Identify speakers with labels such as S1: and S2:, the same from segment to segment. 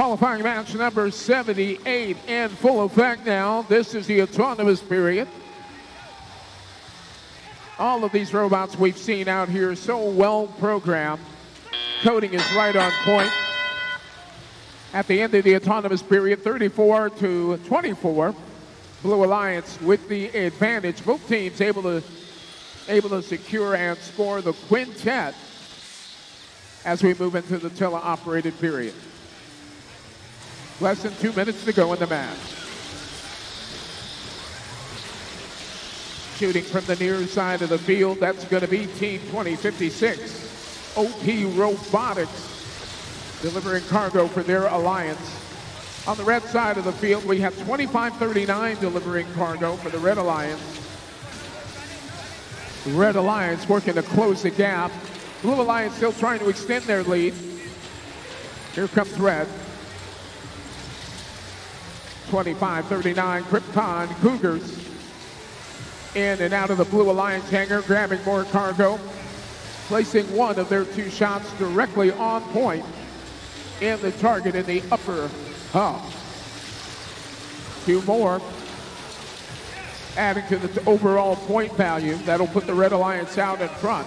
S1: Qualifying match number 78 in full effect now. This is the autonomous period. All of these robots we've seen out here so well programmed. Coding is right on point. At the end of the autonomous period, 34 to 24, Blue Alliance with the advantage. Both teams able to able to secure and score the quintet as we move into the teleoperated period. Less than two minutes to go in the match. Shooting from the near side of the field, that's going to be Team 2056. OP Robotics delivering cargo for their alliance. On the red side of the field, we have 2539 delivering cargo for the Red Alliance. Red Alliance working to close the gap. Blue Alliance still trying to extend their lead. Here comes Red. 25-39, Krypton Cougars in and out of the Blue Alliance hangar, grabbing more cargo, placing one of their two shots directly on point in the target in the upper hub. Two more, adding to the overall point value. That'll put the Red Alliance out in front,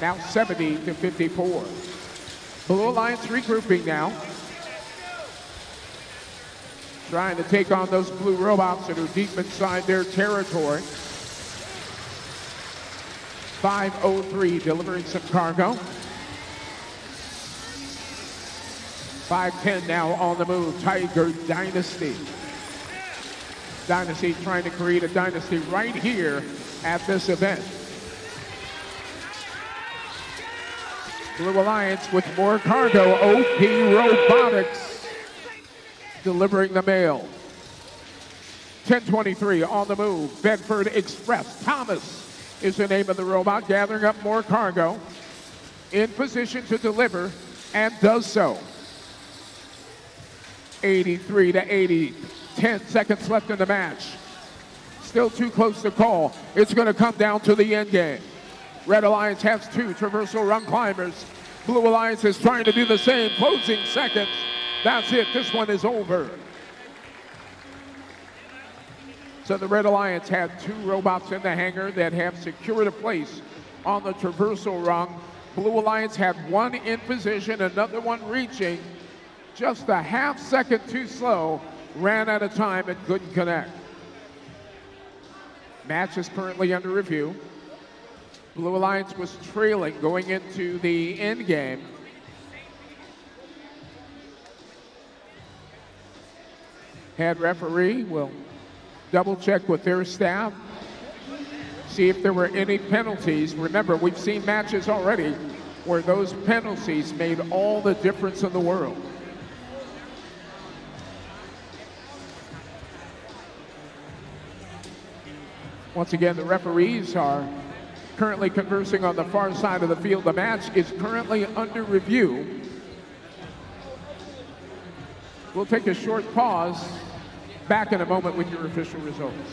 S1: now 70 to 54. Blue Alliance regrouping now trying to take on those blue robots that are deep inside their territory. 503 delivering some cargo. 510 now on the move. Tiger Dynasty. Dynasty trying to create a dynasty right here at this event. Blue Alliance with more cargo. OP Robotics delivering the mail. 1023 on the move. Bedford Express. Thomas is the name of the robot, gathering up more cargo. In position to deliver and does so. 83 to 80. 10 seconds left in the match. Still too close to call. It's going to come down to the end game. Red Alliance has two traversal rung climbers. Blue Alliance is trying to do the same. Closing seconds. That's it. This one is over. So the Red Alliance had two robots in the hangar that have secured a place on the traversal rung. Blue Alliance had one in position, another one reaching. Just a half second too slow. Ran out of time and couldn't connect. Match is currently under review. Blue Alliance was trailing going into the end game. Head referee will double check with their staff, see if there were any penalties. Remember, we've seen matches already where those penalties made all the difference in the world. Once again, the referees are currently conversing on the far side of the field. The match is currently under review. We'll take a short pause Back in a moment with your official results.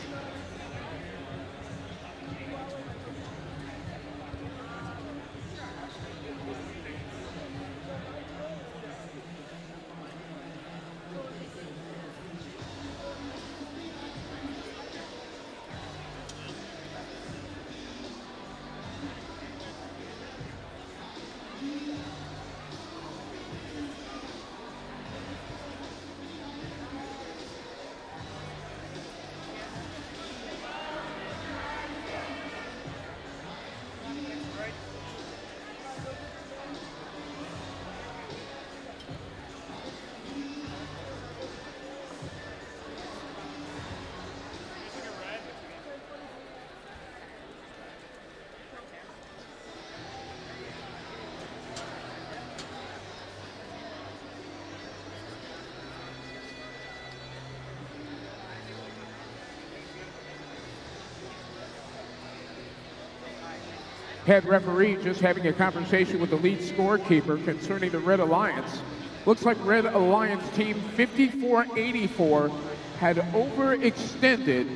S1: Head referee just having a conversation with the lead scorekeeper concerning the Red Alliance. Looks like Red Alliance team 5484 had overextended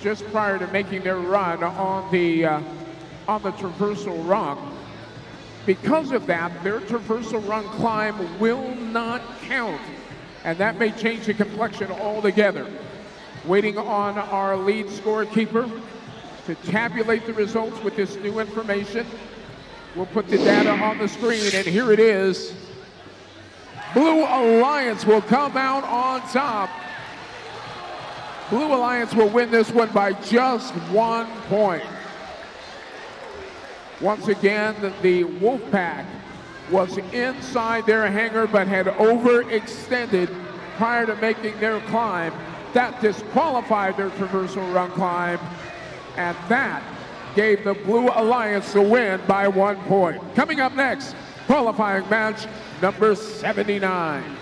S1: just prior to making their run on the uh, on the traversal rung. Because of that, their traversal rung climb will not count and that may change the complexion altogether. Waiting on our lead scorekeeper to tabulate the results with this new information. We'll put the data on the screen, and here it is. Blue Alliance will come out on top. Blue Alliance will win this one by just one point. Once again, the Wolfpack was inside their hangar but had overextended prior to making their climb. That disqualified their traversal rung climb, and that gave the Blue Alliance the win by one point. Coming up next, qualifying match number 79.